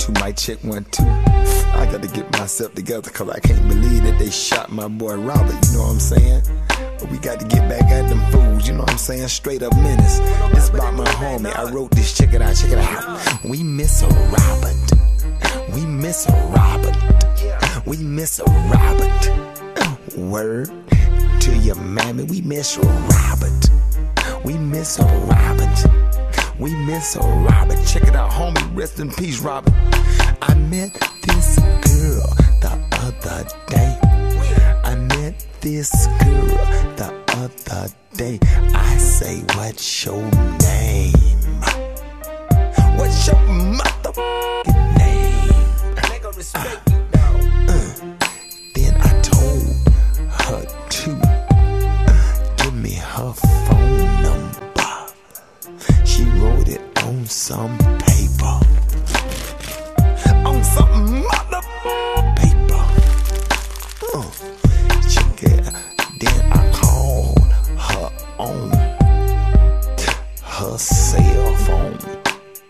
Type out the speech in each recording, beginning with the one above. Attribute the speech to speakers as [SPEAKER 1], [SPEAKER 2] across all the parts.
[SPEAKER 1] two, my check one, two. I gotta get myself together, cause I can't believe that they shot my boy Robert, you know what I'm saying? But we got to get back at them fools, you know what I'm saying? Straight up menace. It's about my homie. I wrote this, check it out, check it out. We miss a Robert. We miss a Robert. We miss a Robert. Word to your mammy, we miss a Robert. We miss a Robert. We miss a Robert. Check it out, homie. Rest in peace, Robert. I met this girl the other day. I met this girl the other day. I say, what's your name? What's your motherfucking name? Uh, then I told her to give me her phone number. It on some paper. On some mother paper. Uh, check it. Then I called her on her cell phone.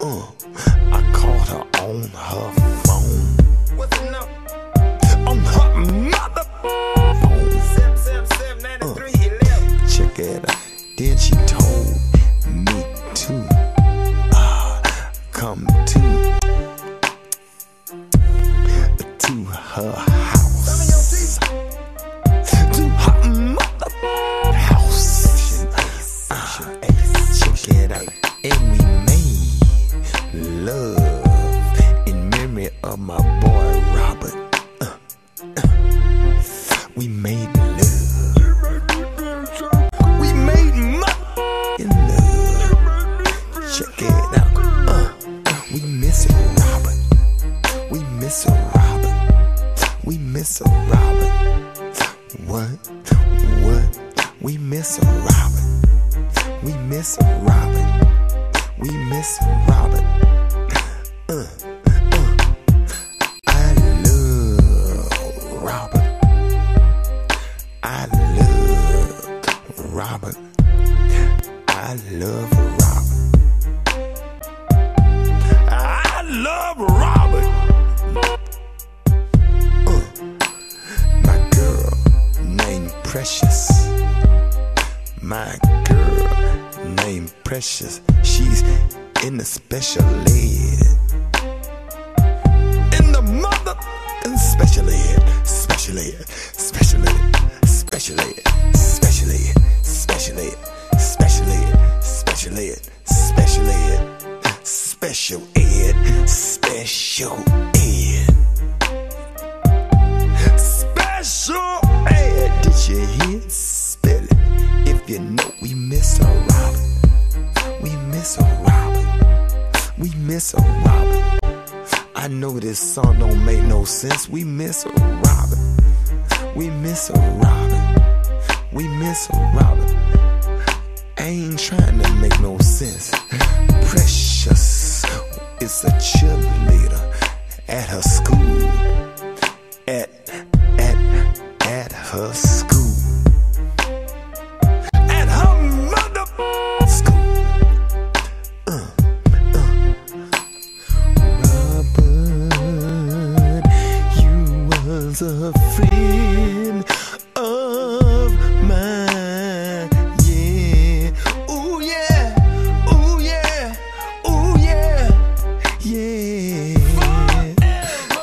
[SPEAKER 1] Uh, I called her on her phone. What's the? On her mother phone. Uh, check it out. Then she told to her house. To her mother house. Uh, check it out. And we made love in memory of my boy Robert. Uh, uh, we made love. We made love. Check it out. Uh, we miss Robert. We miss miss a Robin. What? What? We miss a Robin. We miss a Robin. We miss a Robin. Uh, uh. I love Robin. I love Robin. I love My girl named Precious. She's in the special ed. In the mother and special ed. Special ed. Special ed. Special ed. Special ed. Special ed. Special ed. Special ed. Special ed. Special ed. Special ed. I know this song don't make no sense. We miss a Robert. We miss a Robert. We miss a. I ain't trying to make no sense. Precious is a cheerleader at her school. At at at her school. A friend of mine. Yeah. Ooh yeah. Ooh yeah. Ooh yeah. Yeah.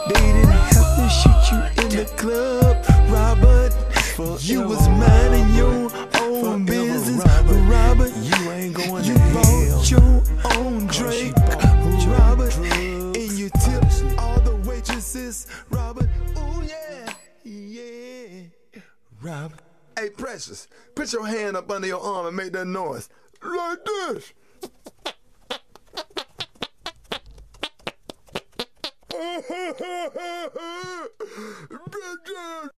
[SPEAKER 1] They didn't have to shoot you in the club, Robert. You was minding Hey, Precious, put your hand up under your arm and make that noise like this.